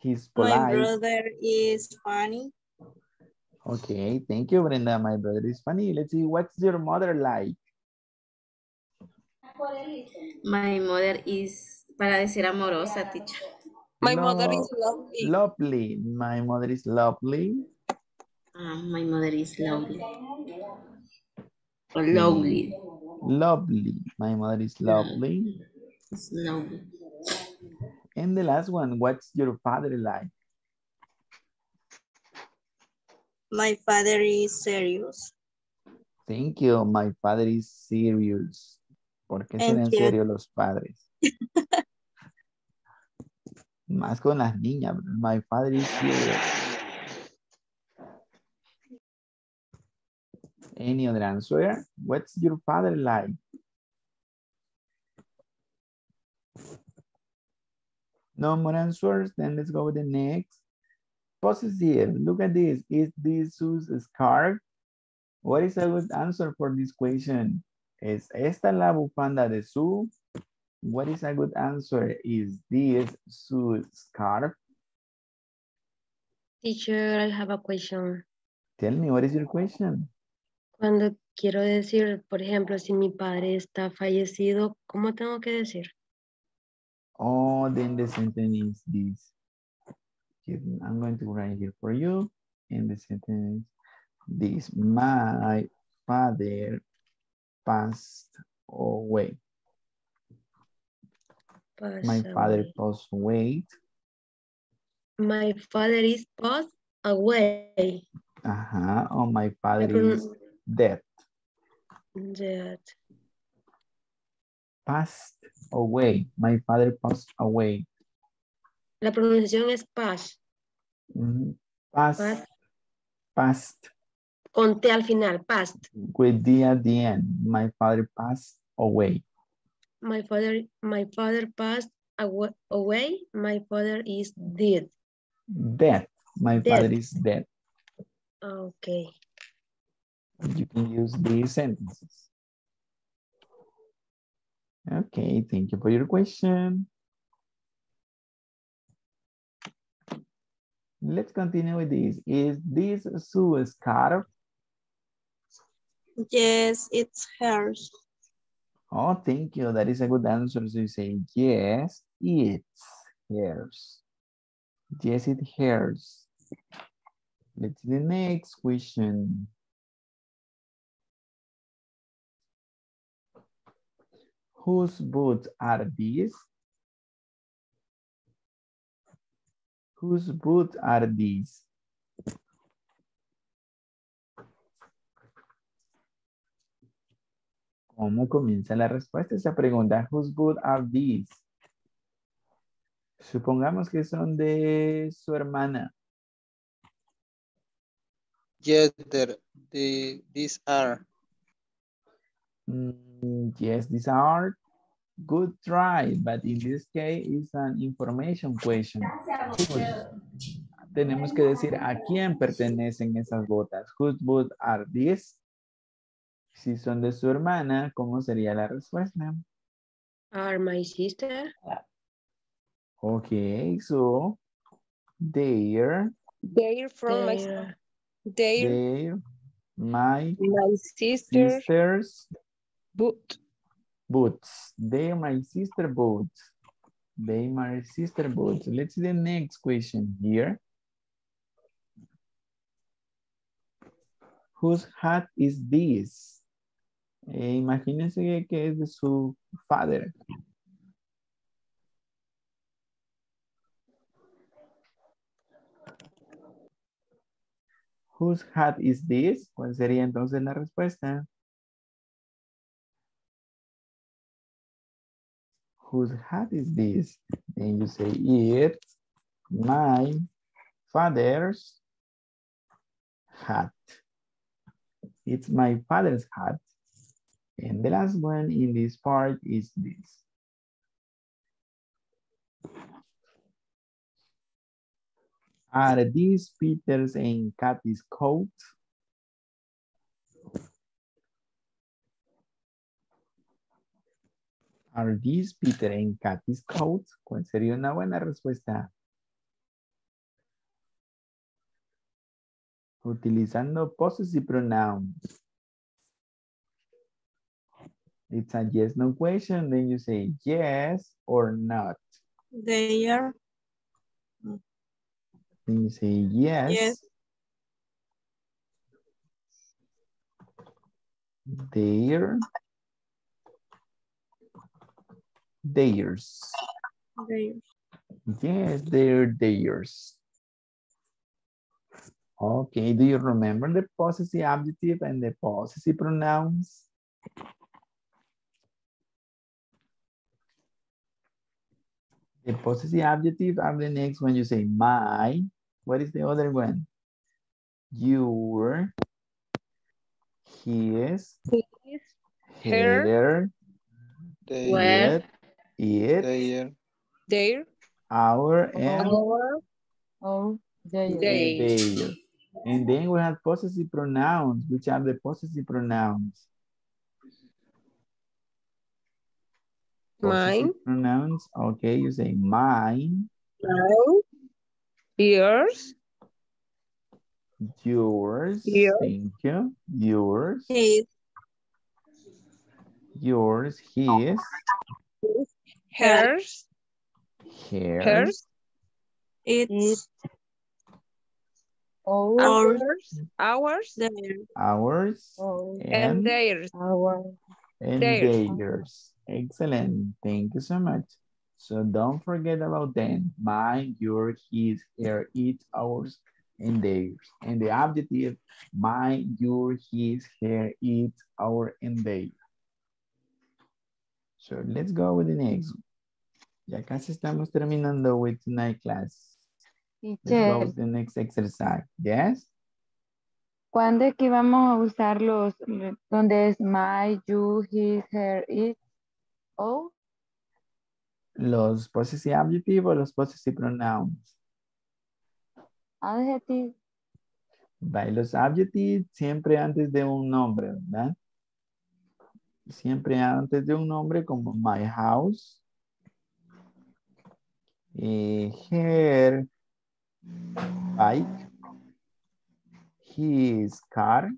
He's polite. My brother is funny. Okay, thank you, Brenda. My brother is funny. Let's see, what's your mother like? My mother is, para decir amorosa, teacher. My mother is lovely. Lovely. My mother is lovely. Ah, my mother is lovely. Or lovely. Lovely. My mother is lovely. It's lovely. And the last one, what's your father like? My father is serious. Thank you. My father is serious. ¿Por qué serán you. serios los padres? Más con las niñas. My father is serious. Any other answer? What's your father like? No more answers. Then let's go with the next. Possessive. Look at this. Is this Sue's scarf? What is a good answer for this question? ¿Es esta la bufanda de Sue? What is a good answer? Is this Sue's scarf? Teacher, I have a question. Tell me, what is your question? Cuando quiero decir, por ejemplo, si mi padre está fallecido, ¿cómo tengo que decir? Oh, then the sentence is this. I'm going to write here for you. And the sentence this. My father passed away. My father passed away. My father is passed away. Uh-huh. Oh, my father is dead. That Passed away. My father passed away. la pronunciación es pass. Pass. Passed. Con T al final, past. With D at the end. My father passed away. My father, my father passed away. My father is dead. Dead. My father is dead. Okay. You can use these sentences. Okay, thank you for your question. Let's continue with this. Is this Sue's scarf? Yes, it's hers. Oh, thank you. That is a good answer. So you say, yes, it's hers. Yes, it hers. Let's the next question. Whose boots are these? Whose boots are these? ¿Cómo comienza la respuesta a esa pregunta? Whose boots are these? Supongamos que son de su hermana. Yes, there, the, these are. Mm, yes, these are good try, but in this case it's an information question. Tenemos que decir a quién pertenecen esas botas. Whose boots are these? Si son de su hermana, ¿cómo sería la respuesta? Are my sister? Okay, so they're, They're from my, They're- they're they're my my sister sister's boot. boots. They're my sister boots. They my sister boots. Let's see the next question here. Whose hat is this? Eh, imagínense que es de su father. Whose hat is this? ¿Cuál sería entonces la respuesta? Whose hat is this? And you say, it's my father's hat. It's my father's hat. And the last one in this part is this. Are these Peter's and Kathy's coat? Are these Peter and Kathy's coats? ¿Cuál sería una buena respuesta? Utilizando possessive pronouns. It's a yes, no question. Then you say yes or not. They are. Then you say yes. Yes. They're. Theirs. Yes, they're theirs. Okay, do you remember the possessive adjective and the possessive pronouns? The possessive adjective are the next when you say my. What is the other one? Your, his, His, her, her, They, Where? it, it, they, their, our, and our, Oh, they. they. their. And then we have possessive pronouns, which are the possessive pronouns. Mine, Possessive Pronouns, okay, you say mine, mine, yours, yours, Yours. thank you, yours, His. yours, his, hers, hers, hers, It's. Ours. ours, ours, ours, and and, theirs. our. and theirs. theirs. Excellent, thank you so much. So don't forget about them, mine, your, his, her, it, ours, and theirs. And the adjective, mine, your, his, her, it, our, and theirs. So let's go with the next. one. Ya casi estamos terminando with tonight class. Let's go with the next exercise. Yes? ¿cuándo es que vamos a usar los, donde es my, you, his, her, it? Oh, Los possessive adjective o los possessive pronouns. los adjectives siempre antes de un nombre, ¿verdad? Siempre antes de un nombre como my house, eh, her bike, his car.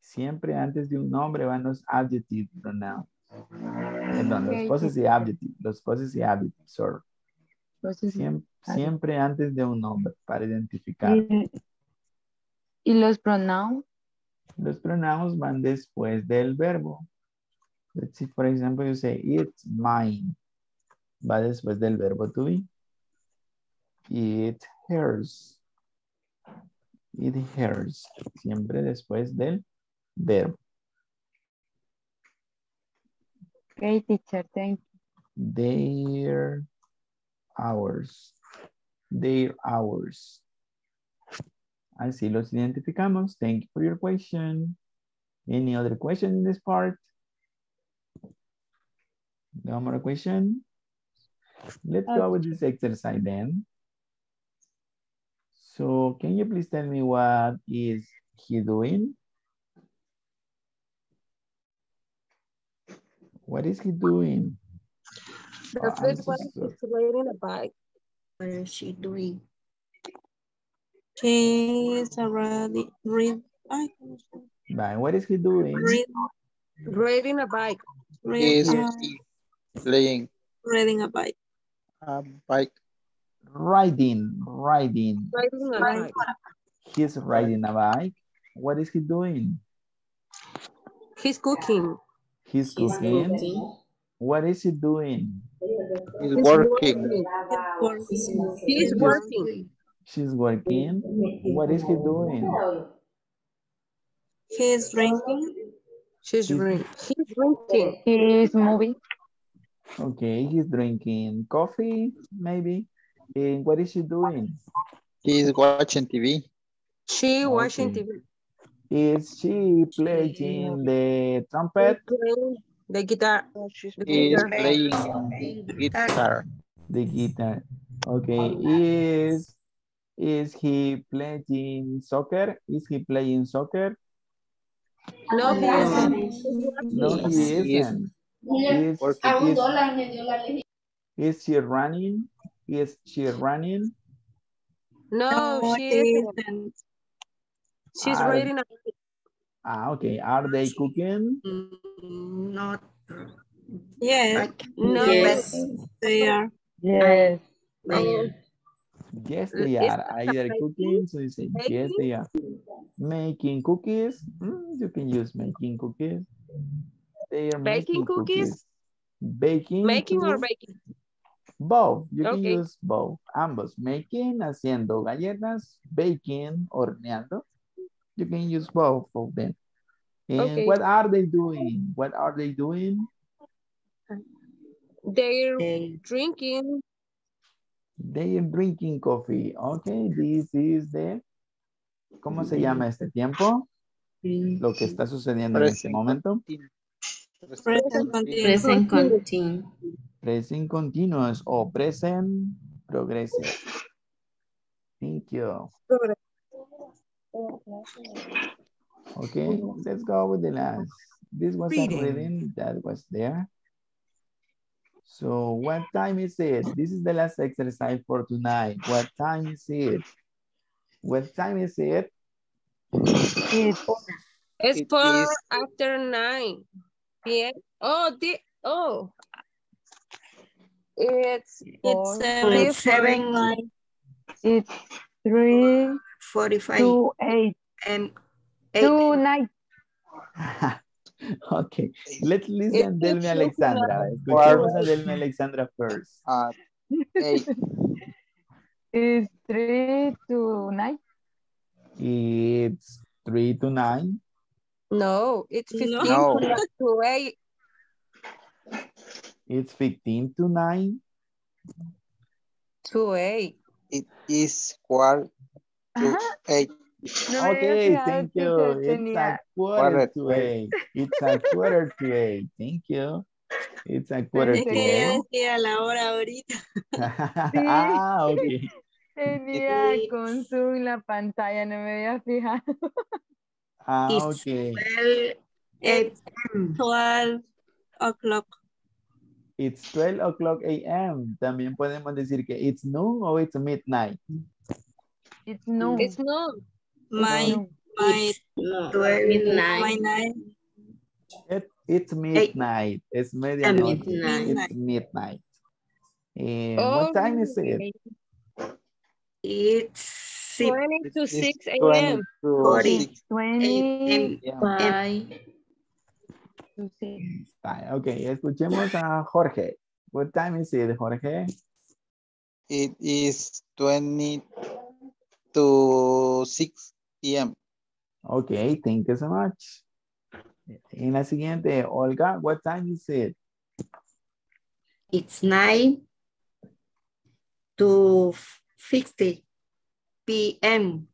Siempre antes de un nombre van los adjective pronouns. Perdón, los Ok, possessive adjectives, los possessive adjectives, sorry. Entonces, Siem- adjective. siempre antes de un nombre para identificar. y, y los pronouns. Los pronouns van después del verbo. Let's see, for example, you say, it's mine. Va después del verbo to be. It hers. It hers. Siempre después del verbo. Okay, teacher, thank you. Their hours. Their hours. Así los identificamos. Thank you for your question. Any other question in this part? No more question? Let's go with this exercise then. So can you please tell me what is he doing? What is he doing? The Oh, I'm first one is riding a bike. What is she doing? She's already read. Ay, Bye. What is he doing? read, Riding a bike. read, uh, playing reading a bike. a bike. Riding, riding. Riding a bike. He's riding a bike. What is he doing? He's cooking. He's cooking. What is he doing? He's working. He's working. She's working. What is he doing? He's drinking. She's drink. He's drinking. He is moving. Okay, he's drinking coffee, maybe. And what is she doing? He's watching TV. She watching Okay. TV. Is she playing the trumpet? The guitar. The He's guitar. playing guitar. The guitar. Okay, is is he playing soccer? Is he playing soccer? No, he isn't. No, he He is- isn't. Is, is, dólar me dio la ley. is she running? Is she running? No, No, she she isn't. She's Are, reading a ah, okay. Are they cooking? Mm, Not. Yes, No. Yes, they are. Yes. I Yes, they are. Either cooking, so you say yes, Baking? they are. Making cookies, mm, you can use making cookies. They are Baking making cookies? cookies. Baking, Making or baking? Both, you can use both. Ambos, making, haciendo galletas, baking, horneando. You can use both of them. And Okay. what are they doing? What are they doing? They're They- drinking. They are drinking coffee. Okay, this is the, ¿cómo se llama este tiempo? Lo que está sucediendo en este momento. continuous. Present continuous. present continue. Present continuous o present progressive. Thank you. Okay, let's go with the last. This was Reading. a reading that was there. So what time is it? This is the last exercise for tonight. What time is it? What time is it? It's It's It for is- after nine p.m. Oh, the oh. It's It's three seven. seven forty-five. it's three forty-five. two eight Um, eight. two nine. okay, let's listen It Delmi is Alexandra. Escuchemos a Delmi Alexandra first. At eight. It's three to nine. It's three to nine. no, it's fifteen No. to eight. It's 15 to nine. To eight. It is quarter to Ajá. eight. No Okay, thank you. It's a quarter to eight. It's a quarter to eight. Thank you. It's a quarter to que eight. decía la hora ahorita. ah, okay. Tenía con zoom en la pantalla, no me había fijado. Ah, twelve It's a.m. 12 o'clock. It's 12 o'clock a.m. También podemos decir que it's noon o it's midnight. It's noon. It's noon. My, my, No, Twelve. midnight. my night. It, it's midnight. Es medianoche. midnight. It's midnight. And Oh, what time is it? It's six Twenty to It's six 20 a.m. to Forty. six Twenty a.m. p.m. Bye. to six. Ah, Ok, escuchemos a Jorge. What time is it, Jorge? It is 20 to 6 p.m. Ok, thank you so much. En la siguiente, Olga, what time is it? It's nine to fifty p.m.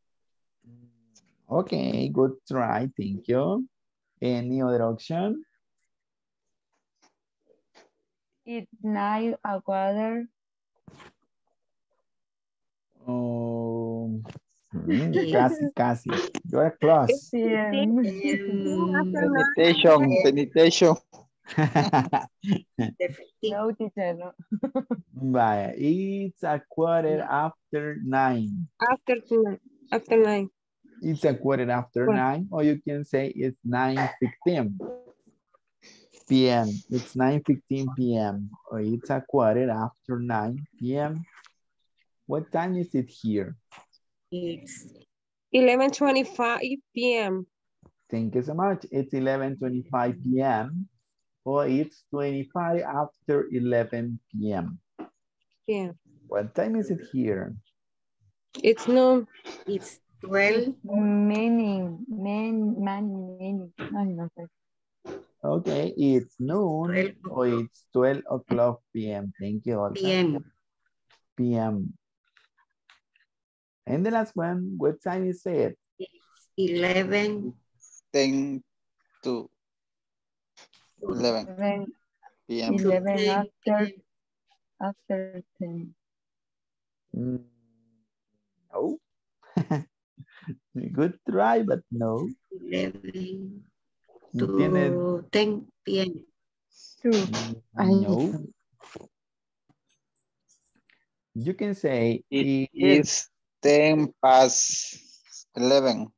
Okay, good try, thank you. Any other option? It's nine a quarter. Um, mm, casi, casi. You're close. PM. Penetration, penetration. No, teacher, no. Vaya, it's a quarter after nine. After two, after nine. It's a quarter after Well- nine, or you can say it's nine fifteen p.m. It's nine fifteen p.m. or it's a quarter after nine p.m. What time is it here? It's Eleven twenty-five p.m. Thank you so much. It's eleven twenty-five p.m. or it's twenty-five after eleven p.m. Yeah. What time is it here? It's noon. it's twelve Many, many, many, many. Ay, no. Okay, it's noon or it's twelve o'clock p.m. Thank you. Olga. p.m. p.m. And the last one, what time is it? Eleven 10 to 11 Eleven, p.m. eleven ten after, after ten. Mm, no. Good try, but no. eleven Tiene, to ten p.m. True. Ay, No. You can say It it is 10 past 11.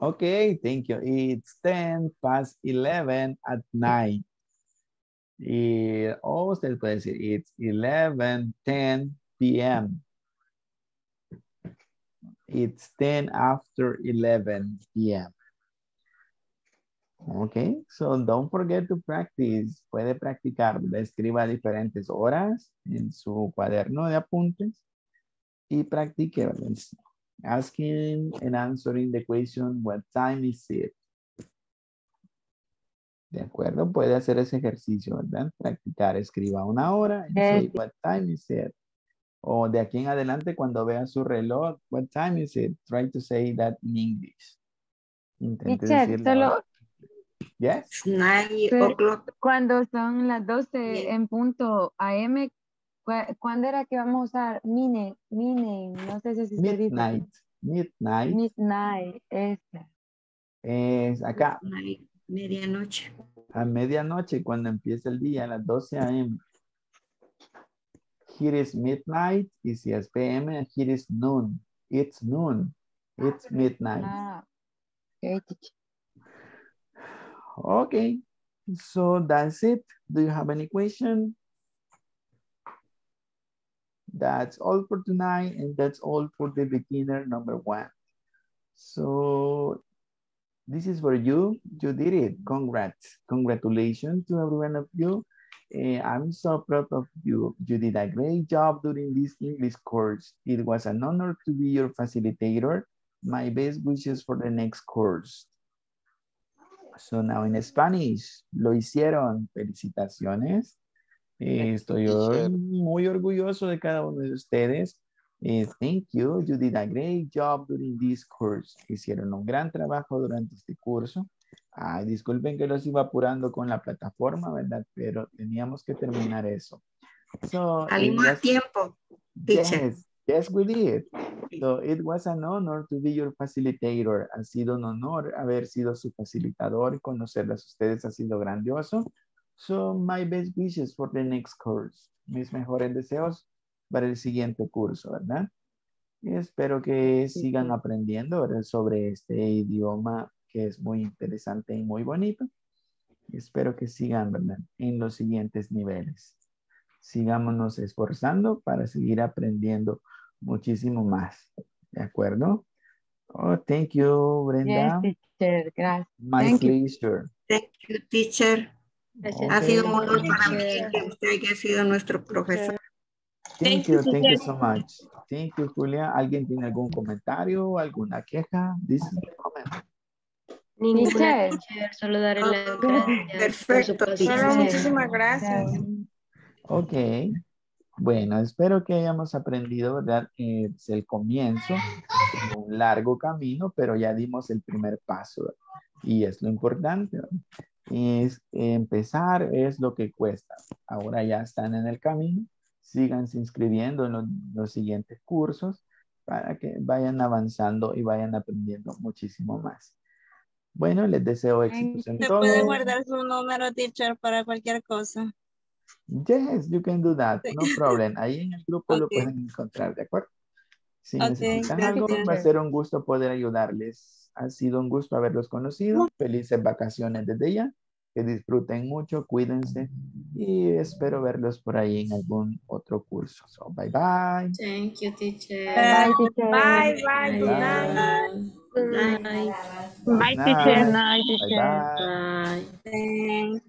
Okay, thank you. It's 10 past 11 at night. O usted puede decir, it's 11, 10 p.m. It's 10 after 11 p.m. Okay, so don't forget to practice. Puede practicar, escriba diferentes horas en su cuaderno de apuntes y practique, ¿verdad? asking and answering the question, what time is it? De acuerdo, puede hacer ese ejercicio, ¿verdad? Practicar, escriba una hora and say, Yes. what time is it? O de aquí en adelante, cuando vea su reloj, what time is it? Try to say that in English. Intente Teacher, decir la hora. solo Yes. Nine Pero o'clock. cuando son las 12 en punto AM, ¿cu- ¿cuándo era que vamos a usar mine, mine? No sé si se dice. Midnight. Midnight Midnight, ese. es acá Nine, medianoche. a medianoche cuando empieza el día, a las 12 a.m. Here is midnight y si es PM, here is noon. It's noon. It's midnight. Ah, ok, teacher. Okay, so that's it. Do you have any question? That's all for tonight and that's all for the beginner number one. So this is for you. You did it. Congrats. Congratulations to every one of you. Eh, I'm so proud of you. You did a great job during this English course. It was an honor to be your facilitator. My best wishes for the next course. So now in Spanish, lo hicieron. Felicitaciones. Eh, estoy or- muy orgulloso de cada uno de ustedes. Eh, thank you. You did a great job during this course. Hicieron un gran trabajo durante este curso. Ay, disculpen que los iba apurando con la plataforma, ¿verdad? Pero teníamos que terminar eso. So, Salimos a tiempo. Yes, yes, we did. So it was an honor to be your facilitator. Ha sido un honor haber sido su facilitador y conocerlas a ustedes ha sido grandioso. So my best wishes for the next course. Mis mejores deseos para el siguiente curso, ¿verdad? Y espero que sigan aprendiendo ¿verdad? sobre este idioma que es muy interesante y muy bonito. Y espero que sigan, ¿verdad? En los siguientes niveles sigámonos esforzando para seguir aprendiendo muchísimo más. ¿De acuerdo? Oh, thank you, Brenda. Yes, teacher, gracias. My Thank you. pleasure. Thank you, teacher. Ha sido un honor para mí que usted haya sido nuestro profesor. Thank you, thank you so much. Thank you, Julia. ¿Alguien tiene algún comentario, alguna queja? This is the moment. Ninguna solo daré las gracias Perfecto. Solo muchísimas gracias. Ok. Bueno, espero que hayamos aprendido, ¿verdad? Eh, Es el comienzo un largo camino, pero ya dimos el primer paso. ¿verdad? Y es lo importante. ¿verdad? Es empezar, es lo que cuesta. Ahora ya están en el camino. Síganse inscribiendo en los, los siguientes cursos para que vayan avanzando y vayan aprendiendo muchísimo más. Bueno, les deseo éxitos en Se todo. puede guardar su número, teacher, para cualquier cosa. Yes, you can do that. No problem. Ahí en el grupo lo pueden encontrar, ¿de acuerdo? Si necesitan algo, va a ser un gusto poder ayudarles. Ha sido un gusto haberlos conocido. Felices vacaciones desde ya. Que disfruten mucho, cuídense y espero verlos por ahí en algún otro curso. So, bye bye. Thank you, teacher. Bye, teacher. Bye, bye, good night. Bye. Good night. Bye, Night. teacher. Bye teacher. bye. Bye.